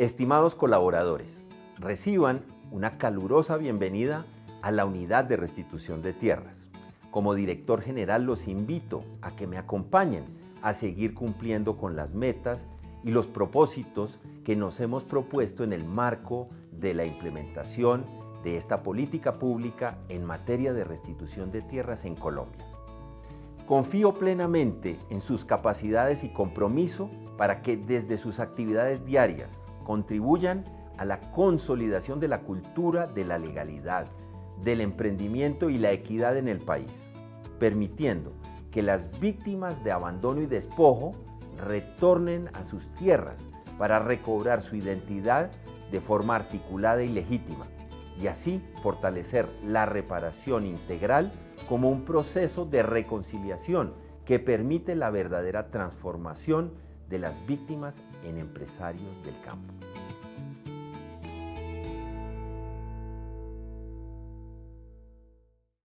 Estimados colaboradores, reciban una calurosa bienvenida a la unidad de restitución de tierras. Como director general los invito a que me acompañen a seguir cumpliendo con las metas y los propósitos que nos hemos propuesto en el marco de la implementación de esta política pública en materia de restitución de tierras en Colombia. Confío plenamente en sus capacidades y compromiso para que desde sus actividades diarias contribuyan a la consolidación de la cultura de la legalidad, del emprendimiento y la equidad en el país, permitiendo que las víctimas de abandono y despojo retornen a sus tierras para recobrar su identidad de forma articulada y legítima, y así fortalecer la reparación integral como un proceso de reconciliación que permite la verdadera transformación de las víctimas en empresarios del campo.